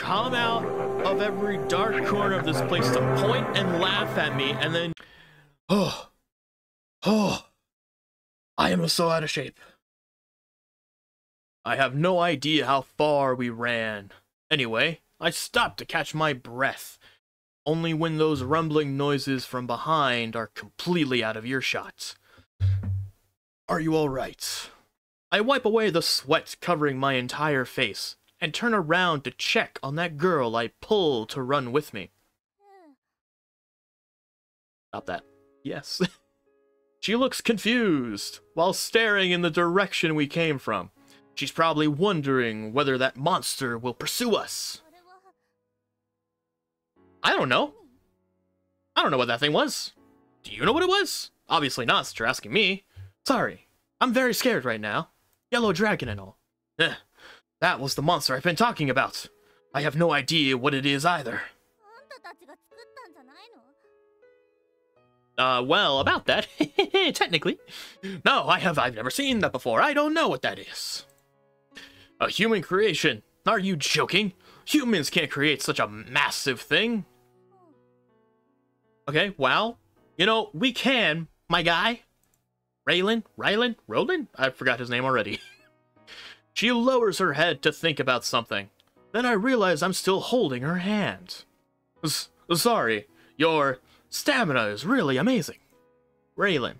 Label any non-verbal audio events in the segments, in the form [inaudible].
come out of every dark corner of this place to point and laugh at me, and then. [sighs] Oh. Oh. I am so out of shape. I have no idea how far we ran. Anyway, I stopped to catch my breath. Only when those rumbling noises from behind are completely out of earshot. Are you alright? I wipe away the sweat covering my entire face and turn around to check on that girl I pull to run with me. Stop that. Yes. [laughs] she looks confused while staring in the direction we came from. She's probably wondering whether that monster will pursue us. I don't know. I don't know what that thing was. Do you know what it was? Obviously not, since you're asking me. Sorry. I'm very scared right now. Yellow dragon and all. Eh, that was the monster I've been talking about. I have no idea what it is either. Uh, well, about that, [laughs] technically. No, I have, I've never seen that before. I don't know what that is. A human creation? Are you joking? Humans can't create such a massive thing. Okay, well, you know, we can, my guy. Raylan? Rylan? Roland? I forgot his name already. [laughs] she lowers her head to think about something. Then I realize I'm still holding her hand. S sorry, your stamina is really amazing. Raylan.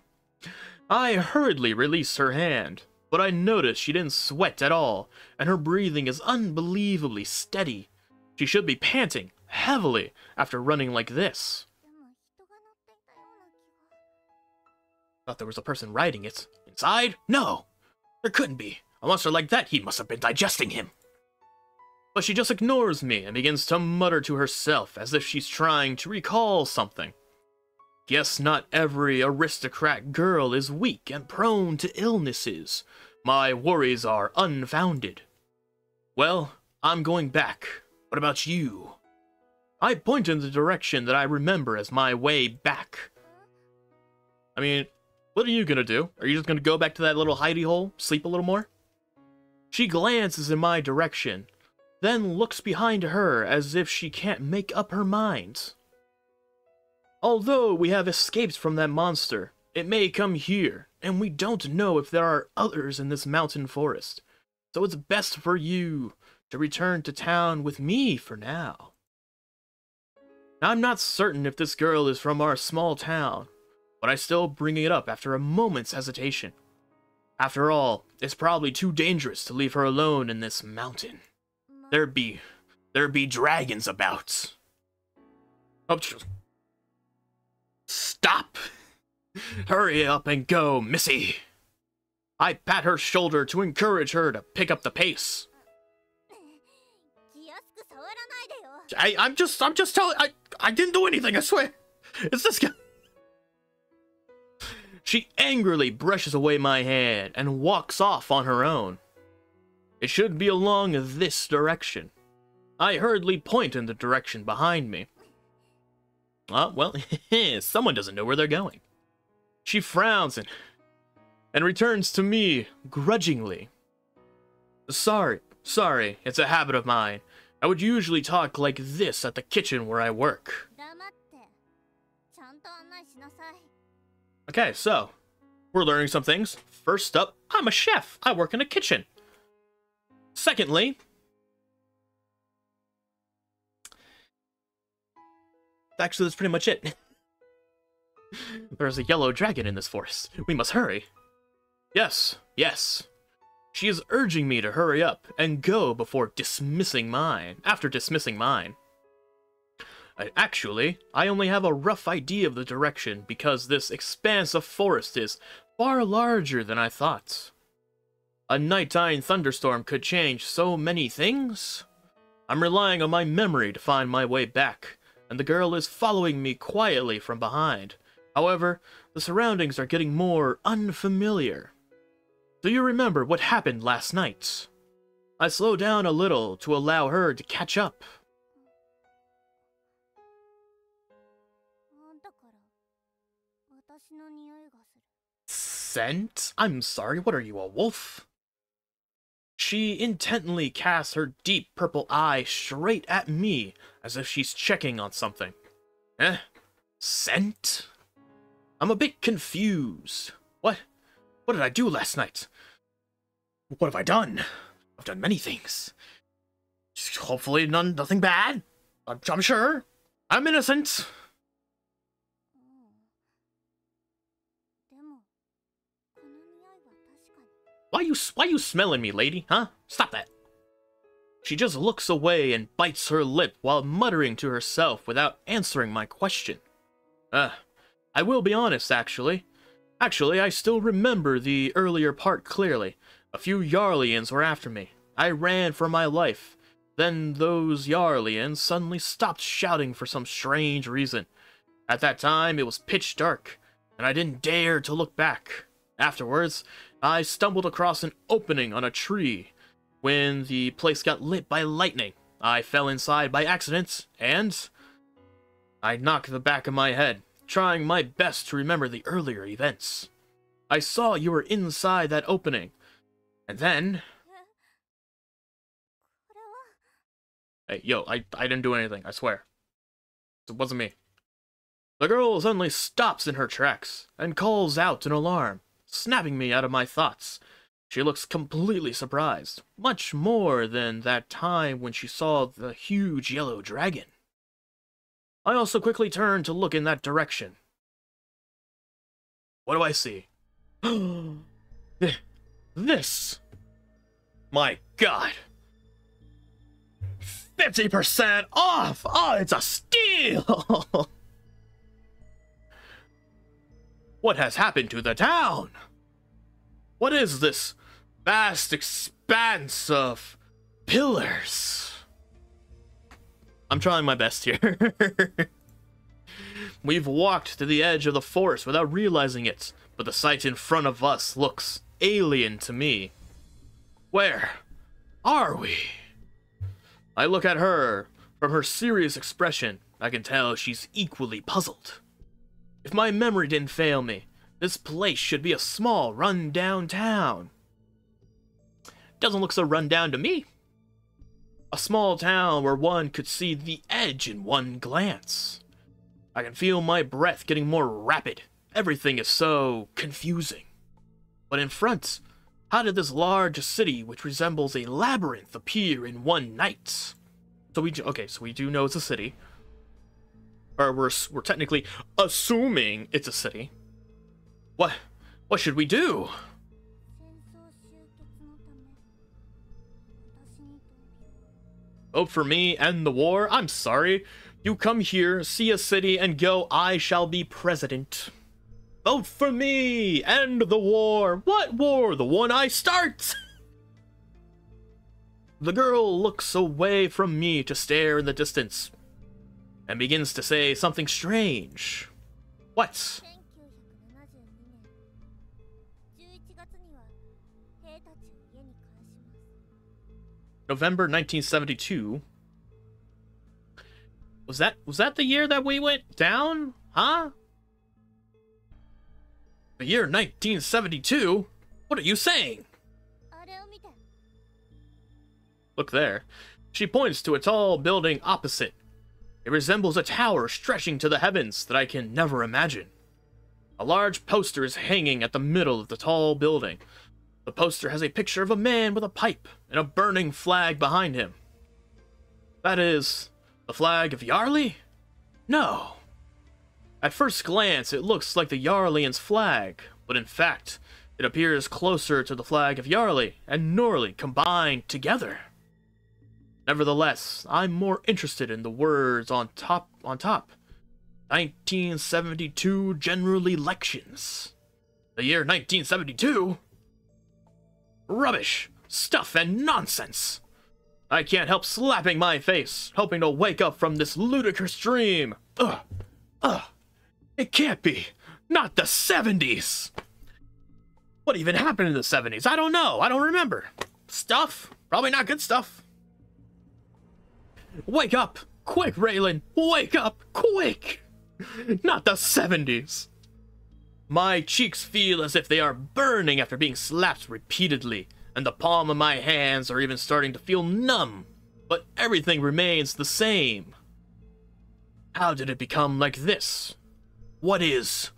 I hurriedly release her hand but I notice she didn't sweat at all, and her breathing is unbelievably steady. She should be panting heavily after running like this. Thought there was a person riding it. Inside? No! There couldn't be. A monster like that, he must have been digesting him. But she just ignores me and begins to mutter to herself as if she's trying to recall something. Guess not every aristocrat girl is weak and prone to illnesses. My worries are unfounded. Well, I'm going back. What about you? I point in the direction that I remember as my way back. I mean, what are you gonna do? Are you just gonna go back to that little hidey hole, sleep a little more? She glances in my direction, then looks behind her as if she can't make up her mind. Although we have escaped from that monster, it may come here, and we don't know if there are others in this mountain forest. So it's best for you to return to town with me for now. I'm not certain if this girl is from our small town, but I still bring it up after a moment's hesitation. After all, it's probably too dangerous to leave her alone in this mountain. There'd be, there'd be dragons about. Oh, Stop! Hurry up and go, Missy! I pat her shoulder to encourage her to pick up the pace. I, I'm just, I'm just telling, I, I didn't do anything, I swear. It's this guy. She angrily brushes away my hand and walks off on her own. It should be along this direction. I hurriedly point in the direction behind me. Uh, well, [laughs] someone doesn't know where they're going. She frowns and, and returns to me grudgingly. Sorry, sorry, it's a habit of mine. I would usually talk like this at the kitchen where I work. Okay, so, we're learning some things. First up, I'm a chef. I work in a kitchen. Secondly, actually, that's pretty much it. [laughs] There's a yellow dragon in this forest. We must hurry. Yes, yes. She is urging me to hurry up and go before dismissing mine, after dismissing mine. I, actually, I only have a rough idea of the direction because this expanse of forest is far larger than I thought. A nighttime thunderstorm could change so many things. I'm relying on my memory to find my way back, and the girl is following me quietly from behind. However, the surroundings are getting more unfamiliar. Do you remember what happened last night? I slow down a little to allow her to catch up. Scent? I'm sorry, what are you, a wolf? she intently casts her deep purple eye straight at me, as if she's checking on something. Eh? Scent? I'm a bit confused. What? What did I do last night? What have I done? I've done many things. Hopefully none, nothing bad. I'm, I'm sure. I'm innocent. Why you why you smelling me, lady? Huh? Stop that. She just looks away and bites her lip while muttering to herself without answering my question. Uh, I will be honest, actually. Actually, I still remember the earlier part clearly. A few Yarlians were after me. I ran for my life. Then those Yarlians suddenly stopped shouting for some strange reason. At that time, it was pitch dark, and I didn't dare to look back. Afterwards, I stumbled across an opening on a tree. When the place got lit by lightning, I fell inside by accident and I knocked the back of my head, trying my best to remember the earlier events. I saw you were inside that opening, and then. Hey, yo, I, I didn't do anything, I swear. It wasn't me. The girl suddenly stops in her tracks and calls out in alarm snapping me out of my thoughts. She looks completely surprised, much more than that time when she saw the huge yellow dragon. I also quickly turn to look in that direction. What do I see? [gasps] This! My god! 50% off! Oh, it's a steal! [laughs] what has happened to the town? What is this vast expanse of pillars? I'm trying my best here. [laughs] We've walked to the edge of the forest without realizing it, but the sight in front of us looks alien to me. Where are we? I look at her. From her serious expression, I can tell she's equally puzzled. If my memory didn't fail me, this place should be a small, run-down town. Doesn't look so run-down to me. A small town where one could see the edge in one glance. I can feel my breath getting more rapid. Everything is so confusing. But in front, how did this large city, which resembles a labyrinth, appear in one night? So we okay, so we do know it's a city, or we're we're technically assuming it's a city. What what should we do? Vote for me and the war? I'm sorry. You come here, see a city, and go, I shall be president. Vote for me! End the war! What war? The one I start! [laughs] the girl looks away from me to stare in the distance and begins to say something strange. What? November 1972. Was that was that the year that we went down? Huh? The year 1972? What are you saying? Look there. She points to a tall building opposite it resembles a tower stretching to the heavens that I can never imagine. A large poster is hanging at the middle of the tall building. The poster has a picture of a man with a pipe and a burning flag behind him. That is, the flag of Yarly? No. At first glance, it looks like the Yarlian's flag, but in fact, it appears closer to the flag of Yarly and Norley combined together. Nevertheless, I'm more interested in the words on top on top. 1972 general elections. The year 1972? Rubbish, stuff and nonsense. I can't help slapping my face, hoping to wake up from this ludicrous dream. Ugh. Ugh. It can't be. Not the 70s. What even happened in the 70s? I don't know. I don't remember. Stuff? Probably not good stuff. Wake up! Quick, Raylan! Wake up! Quick! Not the 70s! My cheeks feel as if they are burning after being slapped repeatedly. and the palm of my hands are even starting to feel numb, but everything remains the same. How did it become like this? What is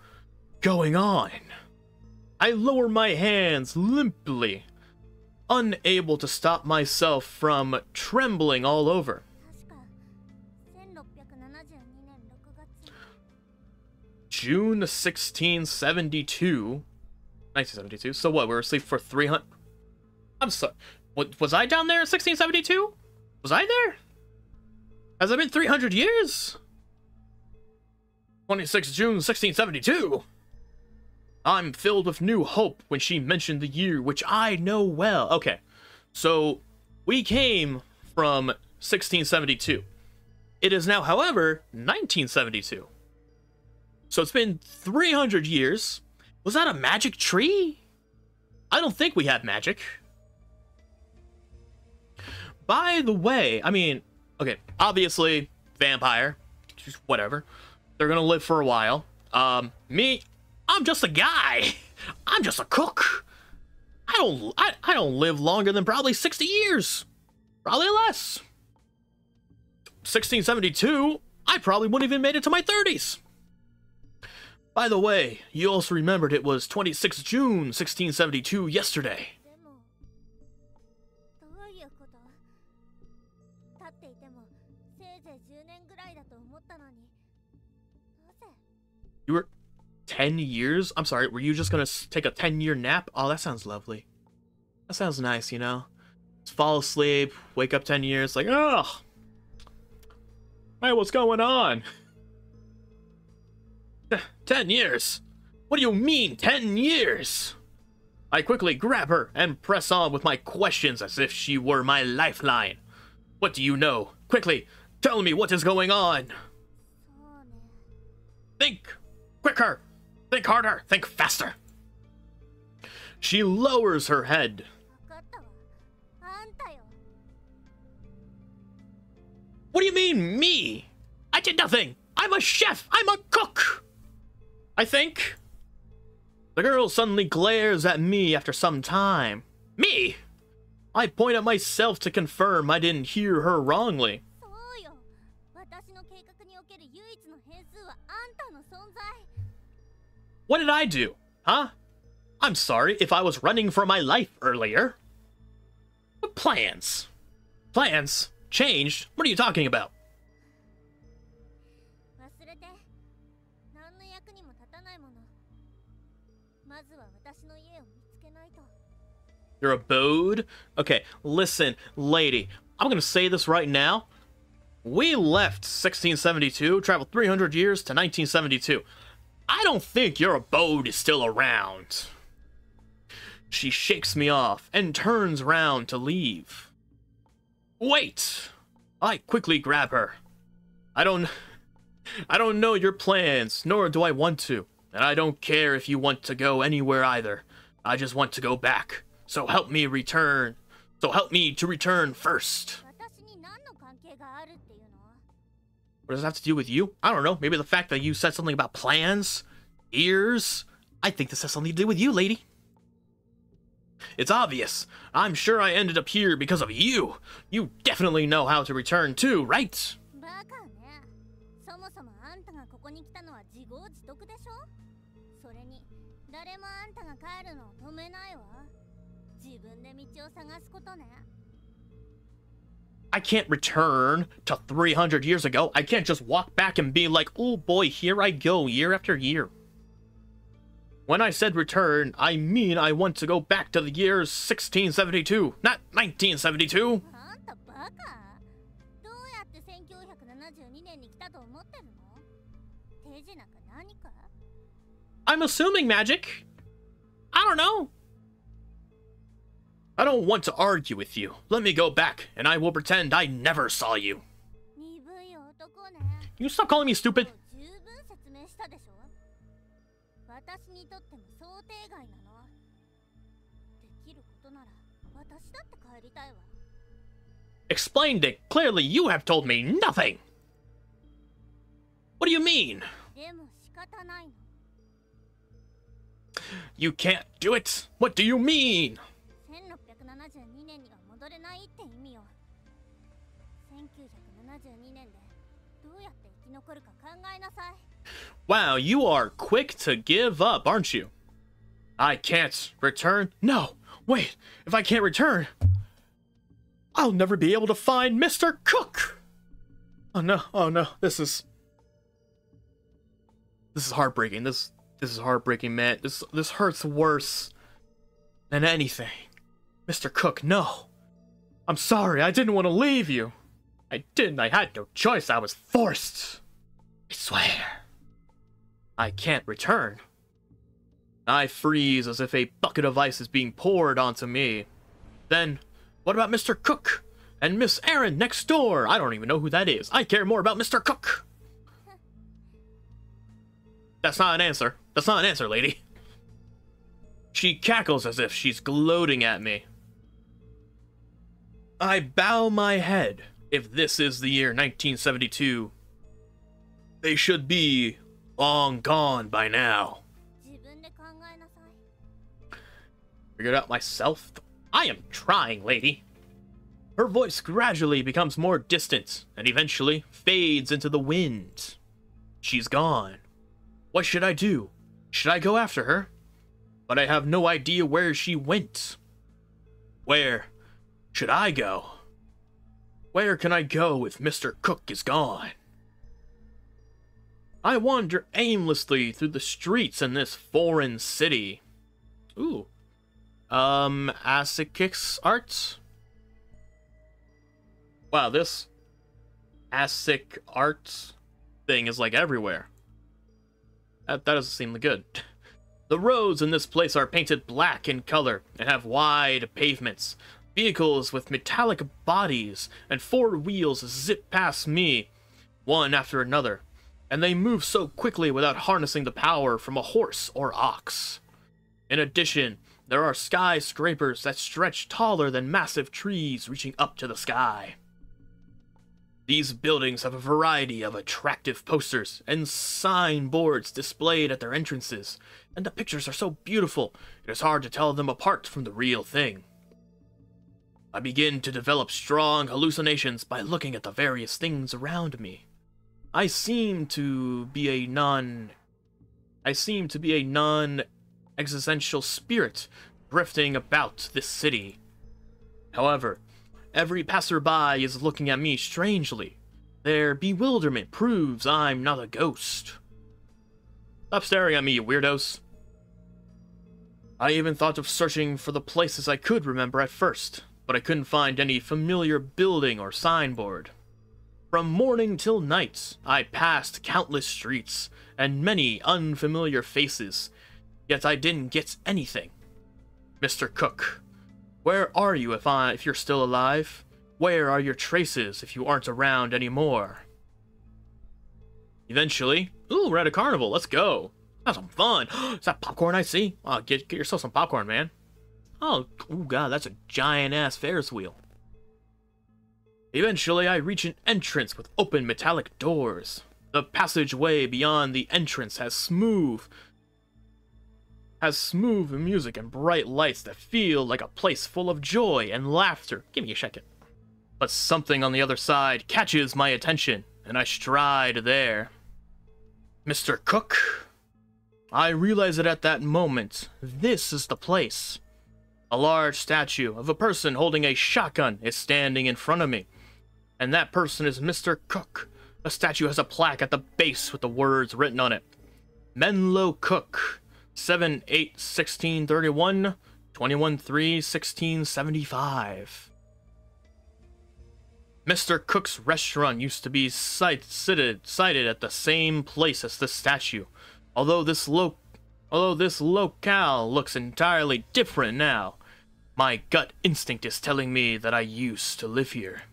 going on? I lower my hands limply, unable to stop myself from trembling all over. June 1672. 1972. So what? We were asleep for 300. I'm sorry. What, was I down there in 1672? Was I there? Has it been 300 years? 26 June 1672. I'm filled with new hope when she mentioned the year, which I know well. Okay, so we came from 1672. It is now, however, 1972. So it's been 300 years. Was that a magic tree? I don't think we have magic. By the way, I mean, okay, obviously, vampire, just whatever. They're gonna live for a while. Um, me, I'm just a guy. [laughs] I'm just a cook. I don't, I, I don't live longer than probably 60 years. Probably less. 1672, I probably wouldn't even made it to my 30s. By the way, you also remembered it was 26 June 1672 yesterday. You were 10 years? I'm sorry, were you just gonna take a 10 year nap? Oh, that sounds lovely. That sounds nice, you know? Just fall asleep, wake up 10 years, like, oh! Hey, what's going on? [laughs] Ten years? What do you mean, ten years? I quickly grab her and press on with my questions as if she were my lifeline. What do you know? Quickly, tell me what is going on. Think! Quicker! Think harder! Think faster! She lowers her head. What do you mean, me? I did nothing! I'm a chef! I'm a cook! I think. The girl suddenly glares at me after some time. Me! I point at myself to confirm I didn't hear her wrongly. What did I do? Huh? I'm sorry if I was running for my life earlier. But plans. Plans? Changed? What are you talking about? Your abode? Okay, listen, lady. I'm gonna say this right now. We left 1672, traveled 300 years to 1972. I don't think your abode is still around. She shakes me off and turns round to leave. Wait! I quickly grab her. I don't. I don't know your plans, nor do I want to. And I don't care if you want to go anywhere either. I just want to go back. So help me return. So help me to return first. What does it have to do with you? I don't know. Maybe the fact that you said something about plans, ears. I think this has something to do with you, lady. It's obvious. I'm sure I ended up here because of you. You definitely know how to return too, right? I can't return to 300 years ago. I can't just walk back and be like, oh boy, here I go year after year. When I said return, I mean I want to go back to the year 1672, not 1972. I'm assuming magic. I don't know. I don't want to argue with you. Let me go back, and I will pretend I never saw you. You stop calling me stupid. Explained it. Clearly, you have told me nothing. What do you mean? You can't do it. What do you mean? 戻れないって意味よ1972年でどうやって生き残るか考えなさい Wow, you are quick to give up, aren't you? I can't return? No, wait, if I can't return, I'll never be able to find Mr. Cook! Oh no, oh no, this is... This is heartbreaking, this this is heartbreaking, man. This this hurts worse than anything. Mr. Cook, no. I'm sorry, I didn't want to leave you. I didn't, I had no choice, I was forced. I swear. I can't return. I freeze as if a bucket of ice is being poured onto me. Then, what about Mr. Cook? And Miss Aaron next door? I don't even know who that is. I care more about Mr. Cook. That's not an answer. That's not an answer, lady. She cackles as if she's gloating at me. I bow my head. If this is the year 1972, they should be long gone by now. Figure it out myself? I am trying, lady. Her voice gradually becomes more distant and eventually fades into the wind. She's gone. What should I do? Should I go after her? But I have no idea where she went. Where should I go? Where can I go if Mr. Cook is gone? I wander aimlessly through the streets in this foreign city. Ooh. Um, Asikix art? Wow, this Asic Arts thing is like everywhere. That, that doesn't seem good. [laughs] The roads in this place are painted black in color and have wide pavements. Vehicles with metallic bodies and four wheels zip past me, one after another, and they move so quickly without harnessing the power from a horse or ox. In addition, there are skyscrapers that stretch taller than massive trees reaching up to the sky. These buildings have a variety of attractive posters and signboards displayed at their entrances, and the pictures are so beautiful it is hard to tell them apart from the real thing. I begin to develop strong hallucinations by looking at the various things around me. I seem to be a non. I seem to be a non existential spirit drifting about this city. However, every passerby is looking at me strangely. Their bewilderment proves I'm not a ghost. Stop staring at me, you weirdos. I even thought of searching for the places I could remember at first, but I couldn't find any familiar building or signboard. From morning till night, I passed countless streets and many unfamiliar faces, yet I didn't get anything. Mr. Cook, where are you if I if you're still alive? Where are your traces if you aren't around anymore? Eventually, ooh, we're at a carnival. Let's go. Have some fun. [gasps] Is that popcorn I see? Oh, get get yourself some popcorn, man. Oh, oh god, that's a giant ass Ferris wheel. Eventually, I reach an entrance with open metallic doors. The passageway beyond the entrance has smooth has smooth music and bright lights that feel like a place full of joy and laughter. Give me a second. But something on the other side catches my attention, and I stride there. Mr. Cook? I realize it at that moment. This is the place. A large statue of a person holding a shotgun is standing in front of me. And that person is Mr. Cook. The statue has a plaque at the base with the words written on it. Menlo Cook, 7 8 1631, 21 3 1675. Mr. Cook's restaurant used to be site, sited, sited at the same place as the statue, although this lo- although this locale looks entirely different now. My gut instinct is telling me that I used to live here.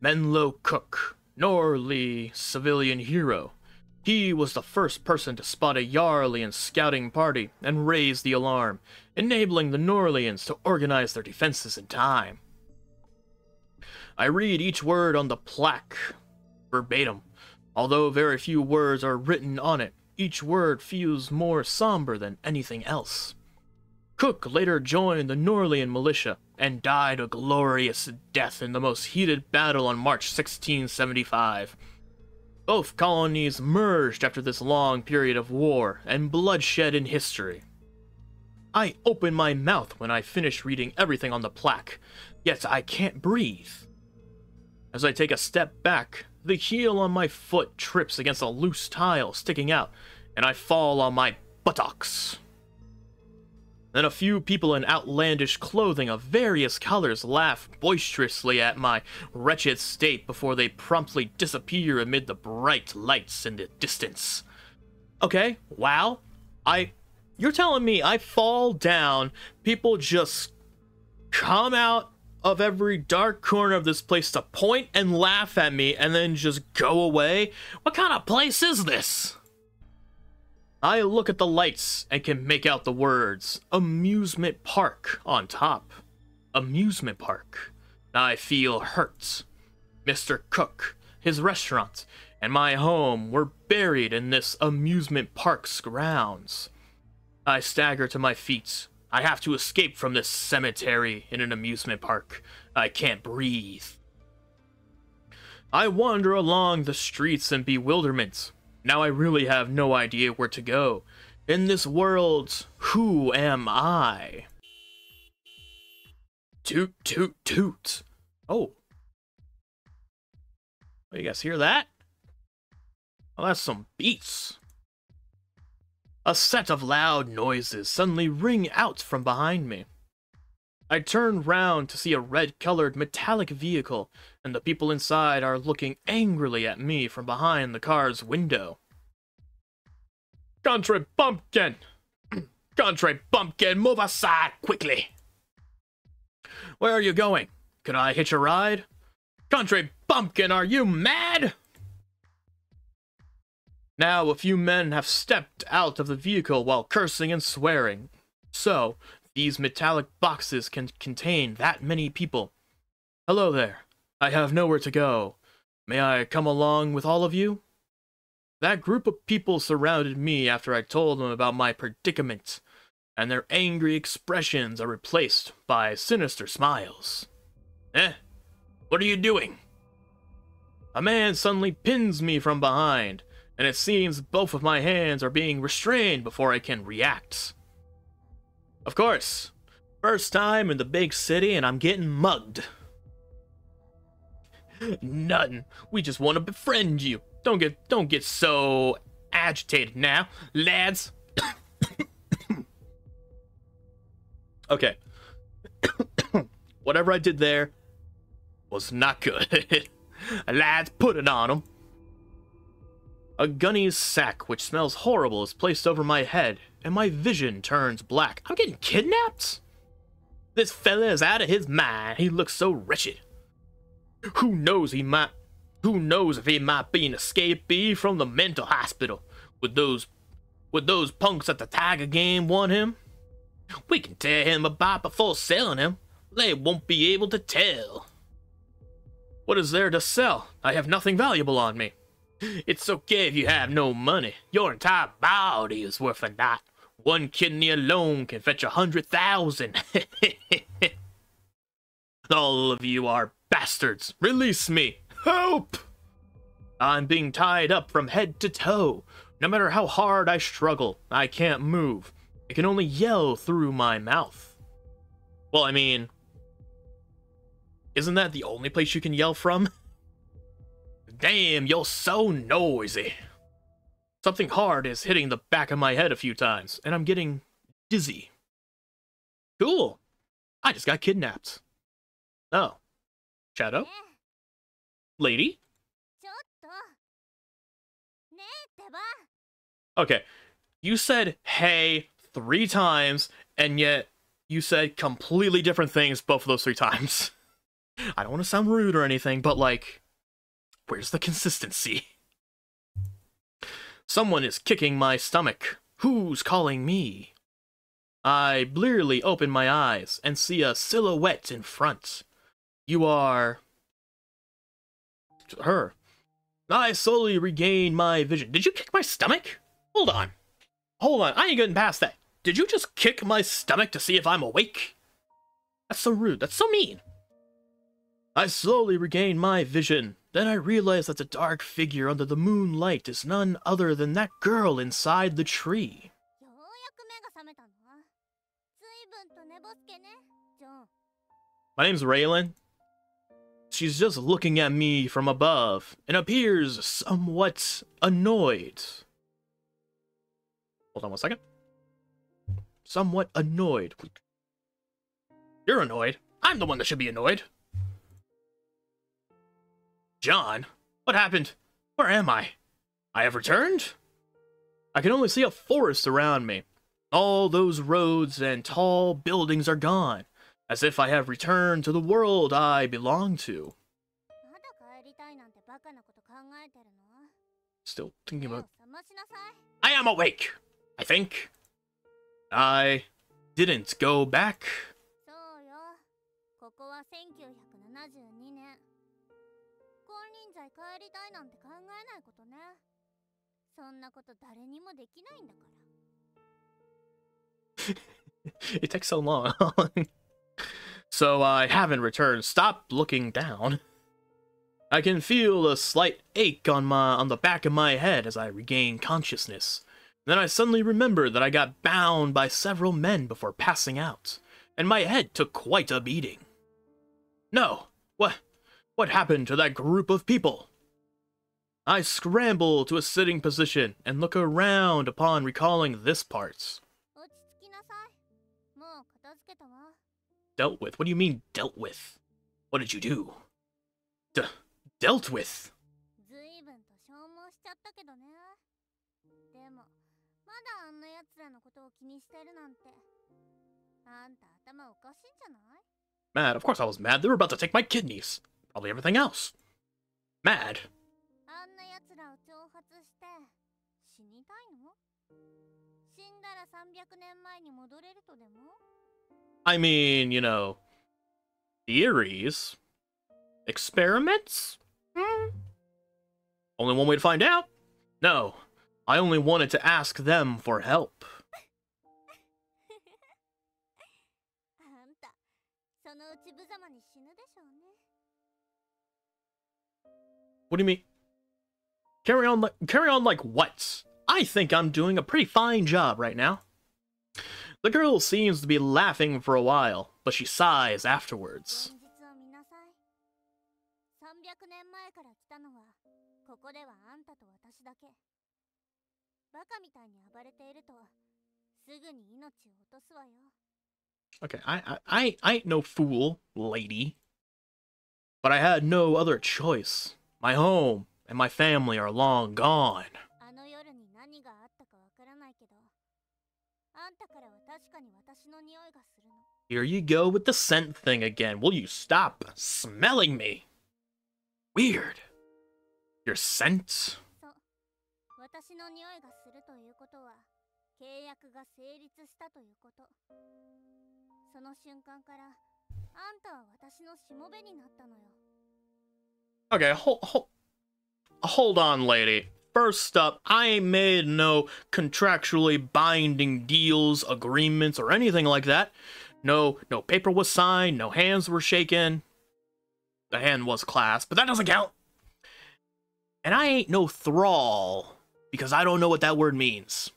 Menlo Cook, Norley civilian hero. He was the first person to spot a Yarlian scouting party and raise the alarm, enabling the Norlians to organize their defenses in time. I read each word on the plaque verbatim. Although very few words are written on it, each word feels more somber than anything else. Cook later joined the Norlian militia and died a glorious death in the most heated battle on March 1675. Both colonies merged after this long period of war and bloodshed in history. I open my mouth when I finish reading everything on the plaque, yet I can't breathe. As I take a step back, the heel on my foot trips against a loose tile sticking out, and I fall on my buttocks. Then a few people in outlandish clothing of various colors laugh boisterously at my wretched state before they promptly disappear amid the bright lights in the distance. Okay, wow. I. You're telling me I fall down, people just come out of every dark corner of this place to point and laugh at me and then just go away? What kind of place is this? I look at the lights and can make out the words amusement park on top. Amusement park. I feel hurt. Mr. Cook, his restaurant, and my home were buried in this amusement park's grounds. I stagger to my feet. I have to escape from this cemetery in an amusement park. I can't breathe. I wander along the streets in bewilderment, now I really have no idea where to go. In this world, who am I? Toot, toot, toot. Oh. oh. You guys hear that? Oh, that's some beats. A set of loud noises suddenly ring out from behind me. I turn round to see a red-colored metallic vehicle, and the people inside are looking angrily at me from behind the car's window. Country bumpkin! [clears throat] Country bumpkin, move aside quickly! Where are you going? Can I hitch a ride? Country bumpkin, are you mad? Now a few men have stepped out of the vehicle while cursing and swearing. So, these metallic boxes can contain that many people. Hello there. I have nowhere to go. May I come along with all of you? That group of people surrounded me after I told them about my predicament, and their angry expressions are replaced by sinister smiles. Eh? What are you doing? A man suddenly pins me from behind, and it seems both of my hands are being restrained before I can react. Of course. First time in the big city and I'm getting mugged. [laughs] Nothing. We just want to befriend you. Don't get don't get so agitated now, lads. [coughs] okay. [coughs] Whatever I did there was not good. [laughs] lads, put it on them. A gunny's sack, which smells horrible, is placed over my head, and my vision turns black. I'm getting kidnapped? This fella is out of his mind. He looks so wretched. Who knows he might who knows if he might be an escapee from the mental hospital? Would those would those punks at the Tiger game want him? We can tear him apart before selling him. They won't be able to tell. What is there to sell? I have nothing valuable on me. It's okay if you have no money. Your entire body is worth a lot. One kidney alone can fetch a hundred thousand. [laughs] All of you are bastards. Release me. Help! I'm being tied up from head to toe. No matter how hard I struggle, I can't move. I can only yell through my mouth. Well, I mean, isn't that the only place you can yell from? [laughs] Damn, you're so noisy. Something hard is hitting the back of my head a few times, and I'm getting dizzy. Cool. I just got kidnapped. Oh. Shadow? Lady? Okay. You said hey three times, and yet you said completely different things both of those three times. [laughs] I don't want to sound rude or anything, but like, Where's the consistency? [laughs] Someone is kicking my stomach. Who's calling me? I blearily open my eyes and see a silhouette in front. You are... her. I slowly regain my vision. Did you kick my stomach? Hold on. Hold on, I ain't getting past that. Did you just kick my stomach to see if I'm awake? That's so rude. That's so mean. I slowly regain my vision. Then I realize that the dark figure under the moonlight is none other than that girl inside the tree. My name's Raylan. She's just looking at me from above and appears somewhat annoyed. Hold on one second. Somewhat annoyed. You're annoyed. I'm the one that should be annoyed. John? What happened? Where am I? I have returned? I can only see a forest around me. All those roads and tall buildings are gone, as if I have returned to the world I belong to. Still thinking about... I am awake, I think. I didn't go back. そうよここは1972年金輪際帰りたいなんて考えないことねそんなこと誰にもできないんだから [laughs] It takes so long. [laughs] so I haven't returned. Stop looking down. I can feel a slight ache on my on the back of my head as I regain consciousness. Then I suddenly remember that I got bound by several men before passing out, and my head took quite a beating. No, what happened to that group of people? I scramble to a sitting position and look around upon recalling this part. Dealt with? What do you mean, dealt with? What did you do? D dealt with? Mad, of course I was mad. They were about to take my kidneys probably everything else. Mad. I mean, you know, theories, experiments? Hmm. Only one way to find out. No, I only wanted to ask them for help. What do you mean? Carry on like carry on like what? I think I'm doing a pretty fine job right now. The girl seems to be laughing for a while, but she sighs afterwards. Okay, I, I, I ain't no fool, lady. But I had no other choice. My home and my family are long gone. Here you go with the scent thing again. Will you stop smelling me? Weird. Your scent? Okay, hold, hold, hold on, lady. First up, I made no contractually binding deals, agreements, or anything like that. No, no paper was signed, no hands were shaken. The hand was clasped, but that doesn't count. And I ain't no thrall, because I don't know what that word means.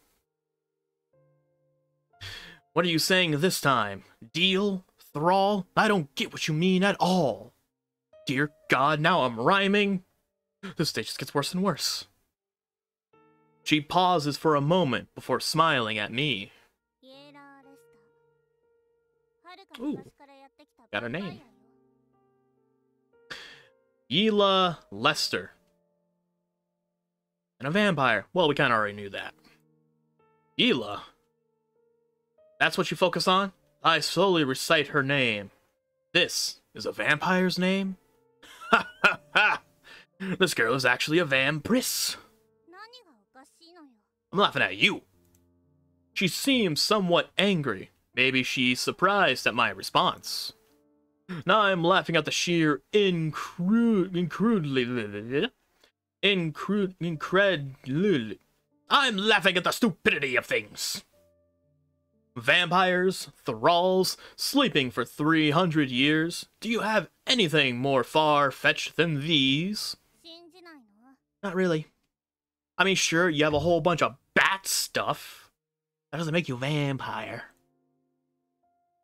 What are you saying this time? Deal? Thrall? I don't get what you mean at all. Dear God, now I'm rhyming! This stage just gets worse and worse. She pauses for a moment before smiling at me. Ooh, got her name. Yella Lester. And a vampire. Well, we kind of already knew that. Yella. That's what you focus on? I slowly recite her name. This is a vampire's name? [laughs] this girl is actually a vampress. I'm laughing at you. She seems somewhat angry. Maybe she's surprised at my response. Now I'm laughing at the sheer incrude, incrudely, incrude, incredulity. I'm laughing at the stupidity of things. Vampires, thralls, sleeping for 300 years. Do you have anything more far-fetched than these? Not really. I mean, sure, you have a whole bunch of bat stuff. That doesn't make you a vampire.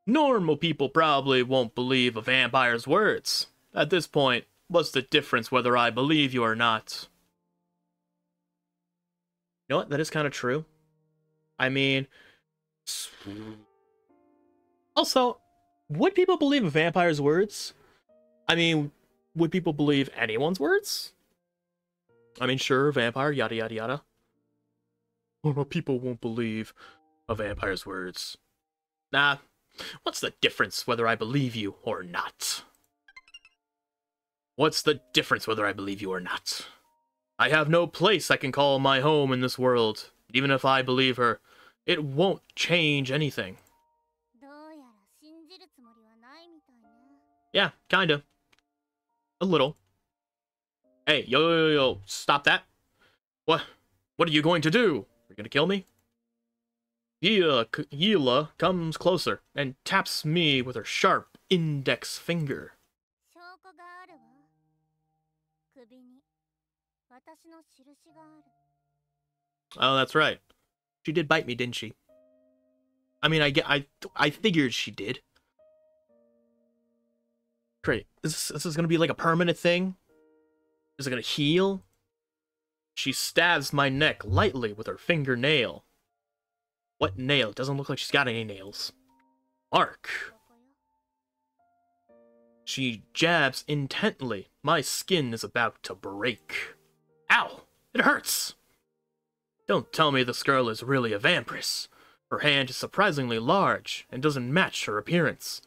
Normal people probably won't believe a vampire's words. At this point, what's the difference whether I believe you or not? You know what? That is kind of true. I mean, also, would people believe a vampire's words? I mean, would people believe anyone's words? I mean, sure, vampire, yada yada yada. Oh, well, people won't believe a vampire's words. Nah, what's the difference whether I believe you or not? What's the difference whether I believe you or not? I have no place I can call my home in this world. Even if I believe her, it won't change anything. Yeah, kinda. A little. Hey, yo, yo, yo, stop that. What? What are you going to do? You're gonna kill me? Yella, Yella comes closer and taps me with her sharp index finger. Oh, that's right. She did bite me, didn't she? I mean, I get, I, I figured she did. Great. Is this, this is gonna be like a permanent thing? Is it gonna heal? She stabs my neck lightly with her fingernail. What nail? It doesn't look like she's got any nails. Arc. She jabs intently. My skin is about to break. Ow! It hurts! Don't tell me this girl is really a vampress. Her hand is surprisingly large and doesn't match her appearance.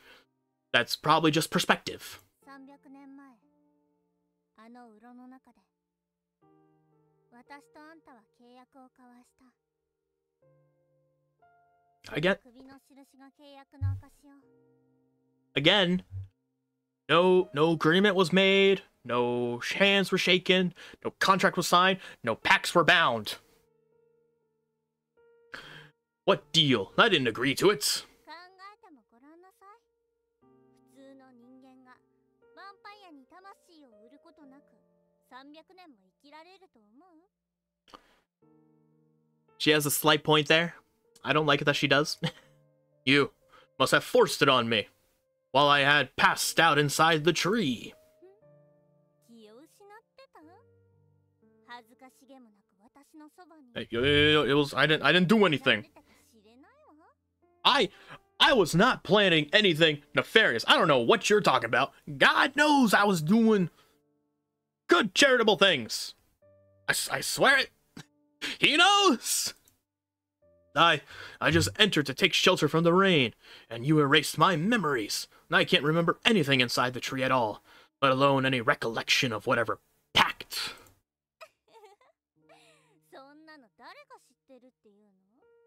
That's probably just perspective. I get. Again, no no agreement was made, no hands were shaken, no contract was signed, no pacts were bound. What deal? I didn't agree to it. She has a slight point there. I don't like it that she does. [laughs] you must have forced it on me while I had passed out inside the tree. It, it was I didn't I didn't do anything. I I was not planning anything nefarious. I don't know what you're talking about. God knows I was doing good charitable things. I, I swear it. [laughs] He knows. I I just entered to take shelter from the rain, and you erased my memories. And I can't remember anything inside the tree at all, let alone any recollection of whatever pact. [laughs]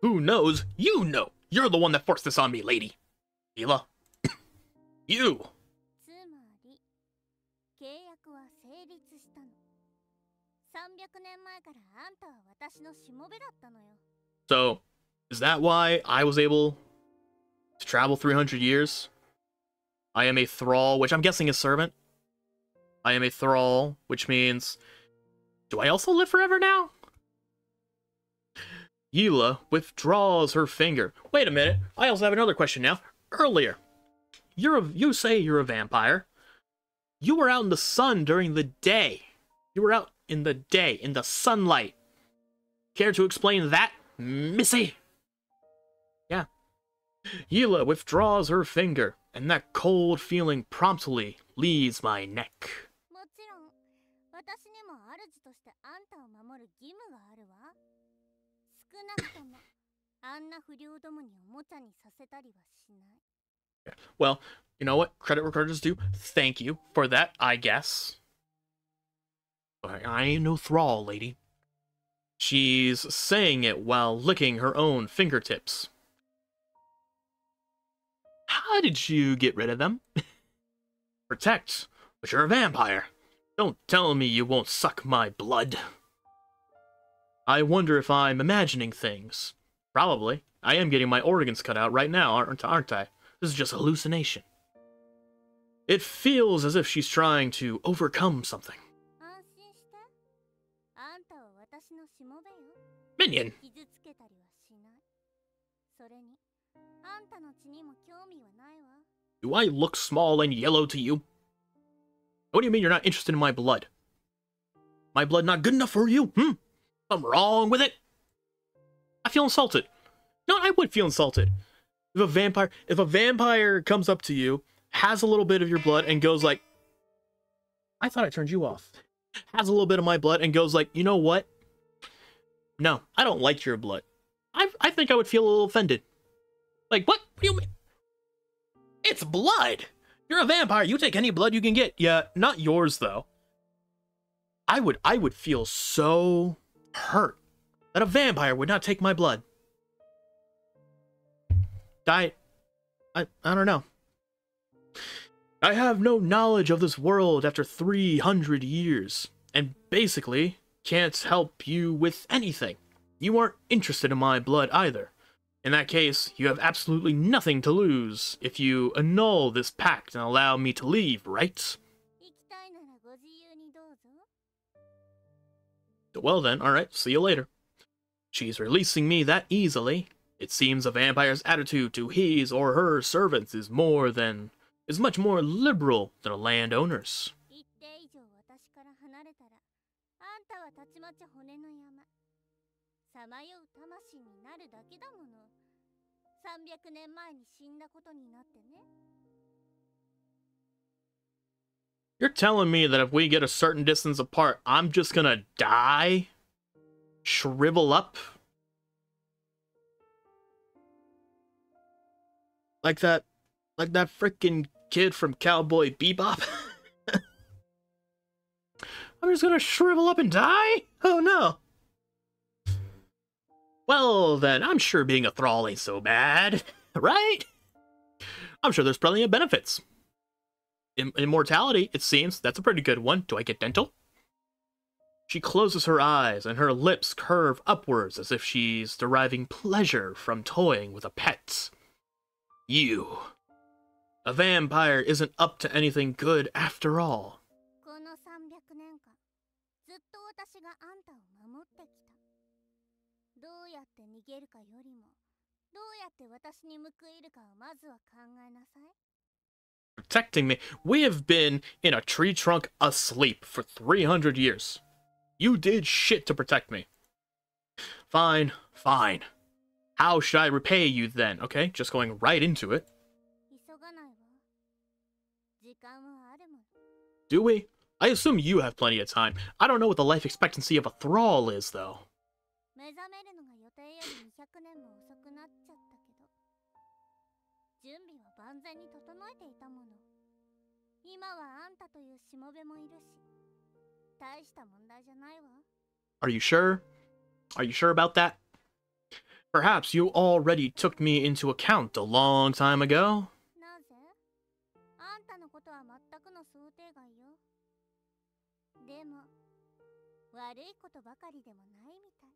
Who knows? You know! You're the one that forced this on me, lady! Mila. [coughs] you! So, is that why I was able to travel 300 years? I am a thrall, which I'm guessing is servant. I am a thrall, which means... Do I also live forever now? Yella withdraws her finger. Wait a minute. I also have another question now. Earlier, you're a, you say you're a vampire. You were out in the sun during the day. You were out in the day, in the sunlight. Care to explain that, Missy? Yeah. Yella withdraws her finger, and that cold feeling promptly leaves my neck. 少なくともあんな不良どもにおもちゃにさせたりはしない [coughs] Well, you know what? Credit where credit is due. Thank you for that, I guess. I, I ain't no thrall, lady. She's saying it while licking her own fingertips. How did you get rid of them? [laughs] Protect, but you're a vampire. Don't tell me you won't suck my blood. I wonder if I'm imagining things. Probably. I am getting my organs cut out right now, aren't, aren't I? This is just hallucination. It feels as if she's trying to overcome something. Minion! Do I look small and yellow to you? What do you mean you're not interested in my blood? My blood not good enough for you, hmm? Something wrong with it? I feel insulted. No, I would feel insulted. If a vampire if a vampire comes up to you, has a little bit of your blood, and goes like I thought I turned you off. Has a little bit of my blood and goes like, you know what? No, I don't like your blood. I I think I would feel a little offended. Like, what? What do you mean? It's blood. You're a vampire. You take any blood you can get. Yeah, not yours though. I would I would feel so hurt that a vampire would not take my blood. I I I don't know. I have no knowledge of this world after 300 years and basically can't help you with anything. You aren't interested in my blood either. In that case, you have absolutely nothing to lose if you annul this pact and allow me to leave, right? Well then, alright, see you later. She's releasing me that easily. It seems a vampire's attitude to his or her servants is more than is much more liberal than a landowner's. You're telling me that if we get a certain distance apart, I'm just gonna die? Shrivel up? Like that like that freaking kid from Cowboy Bebop? [laughs] I'm just gonna shrivel up and die? Oh no. Well then, I'm sure being a thrall ain't so bad, [laughs] right? I'm sure there's plenty of benefits. Im- immortality, it seems. That's a pretty good one. Do I get dental? She closes her eyes and her lips curve upwards as if she's deriving pleasure from toying with a pet. You. A vampire isn't up to anything good after all protecting me. We have been in a tree trunk asleep for 300 years. You did shit to protect me. Fine, fine. How should I repay you then? Okay, just going right into it. Do we? I assume you have plenty of time. I don't know what the life expectancy of a thrall is, though. [laughs] 準備は万全に整えていたもの今はあんたというしもべもいるし大した問題じゃないわ Are you sure? Are you sure about that? Perhaps you already took me into account a long time ago? なぜあんたのことは全くの想定外よでも悪いことばかりでもないみたい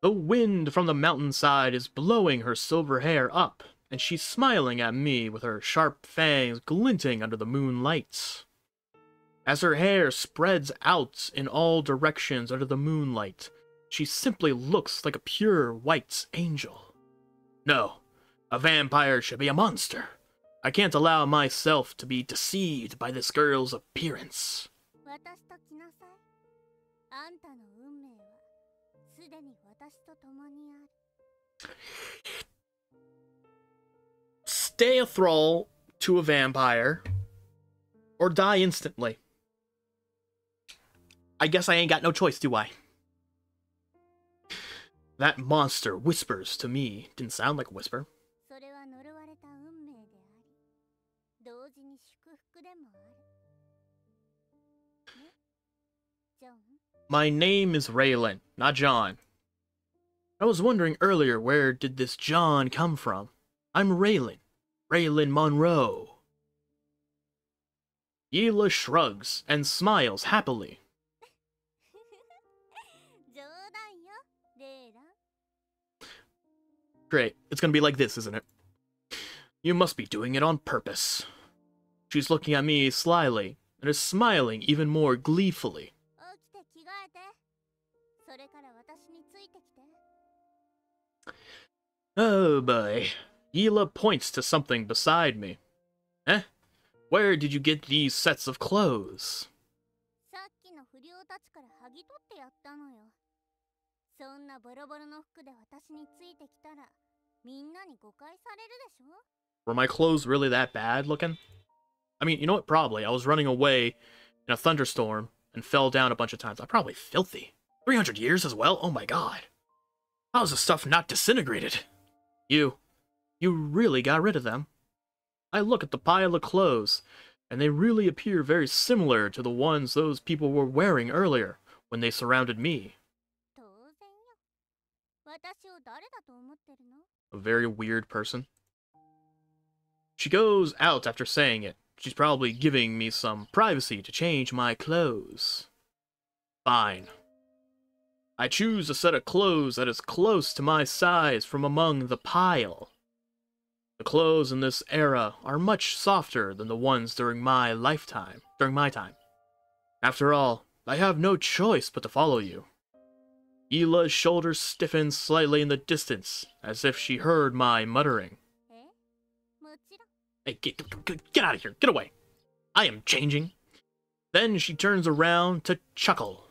The wind from the mountainside is blowing her silver hair up, and she's smiling at me with her sharp fangs glinting under the moonlight. As her hair spreads out in all directions under the moonlight, she simply looks like a pure white angel. No, a vampire should be a monster. I can't allow myself to be deceived by this girl's appearance. すでに私と共にある stay a thrall to a vampire or die instantly. I guess I ain't got no choice, do I? That monster whispers to me. Didn't sound like a whisper. My name is Raylan, not John. I was wondering earlier where did this John come from? I'm Raylan. Raylan Monroe. Yella shrugs and smiles happily. [laughs] Great. It's gonna be like this, isn't it? You must be doing it on purpose. She's looking at me slyly and is smiling even more gleefully. Oh boy. Yella points to something beside me. Eh? Where did you get these sets of clothes? Were my clothes really that bad looking? I mean, you know what? Probably. I was running away in a thunderstorm and fell down a bunch of times. I'm probably filthy. 300 years as well? Oh my god. How's the stuff not disintegrated? You. You really got rid of them. I look at the pile of clothes, and they really appear very similar to the ones those people were wearing earlier when they surrounded me. A very weird person. She goes out after saying it. She's probably giving me some privacy to change my clothes. Fine. I choose a set of clothes that is close to my size from among the pile. The clothes in this era are much softer than the ones during my lifetime, during my time. After all, I have no choice but to follow you. Ela's shoulders stiffen slightly in the distance, as if she heard my muttering. Hey, get, get, get out of here! Get away! I am changing! Then she turns around to chuckle.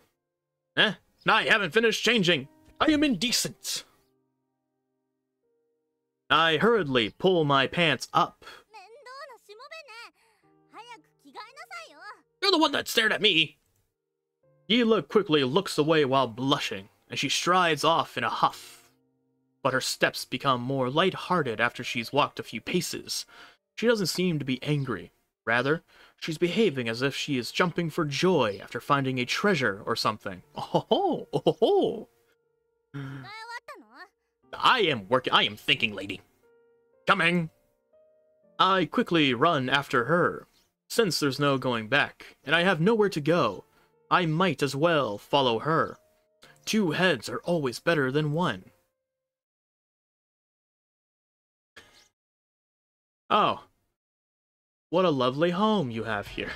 Eh, I haven't finished changing. I am indecent. I hurriedly pull my pants up. You're the one that stared at me. Yella quickly looks away while blushing, and she strides off in a huff. But her steps become more light-hearted after she's walked a few paces. She doesn't seem to be angry. Rather, She's behaving as if she is jumping for joy after finding a treasure or something. [laughs] Oh, ho, oh, oh, oh. I am working. I am thinking, lady. Coming. I quickly run after her, since there's no going back, and I have nowhere to go. I might as well follow her. Two heads are always better than one. Oh, what a lovely home you have here.